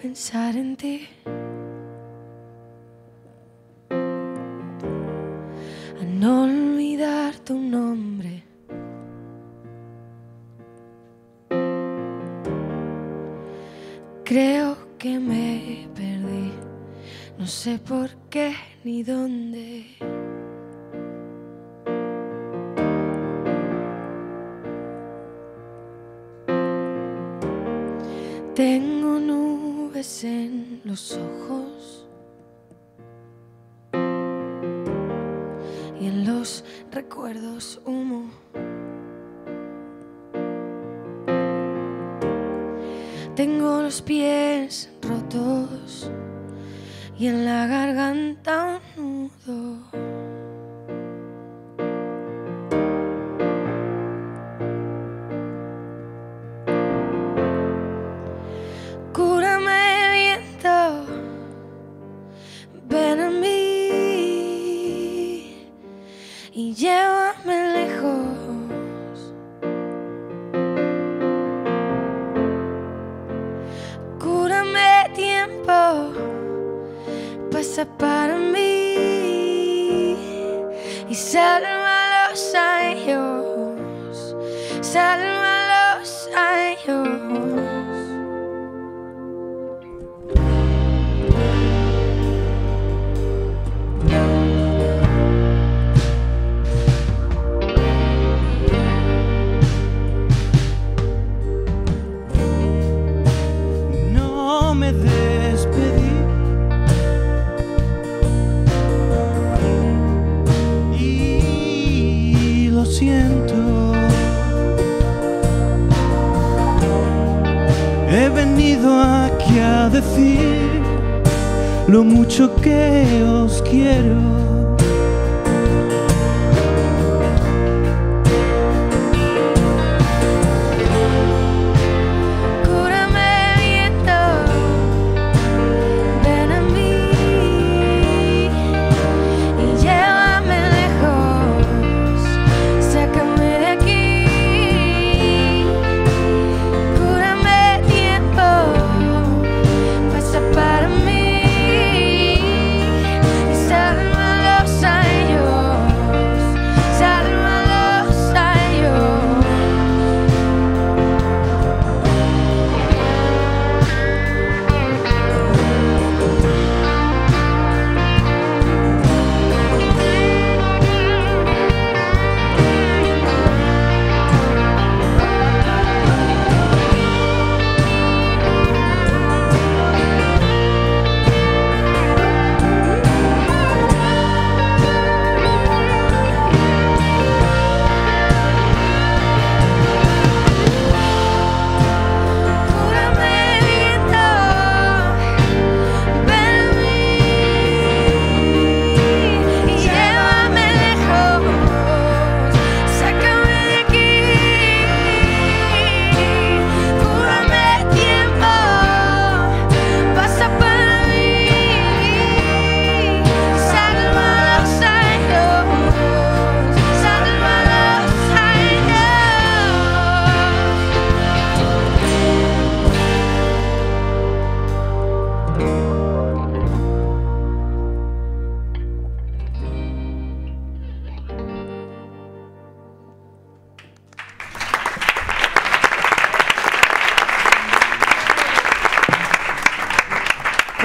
pensar en ti. A no olvidar tu nombre. Creo que me perdí, no sé por qué ni dónde. Tengo en los ojos y en los recuerdos humo. Tengo los pies rotos y en la garganta un nudo. Y llévame lejos. Cúrame tiempo, pasa para mí y sálvalos a ellos, sálvalos a ellos. Siento. He venido aquí a decir lo mucho que os quiero.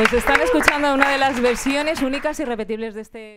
Pues están escuchando una de las versiones únicas y repetibles de este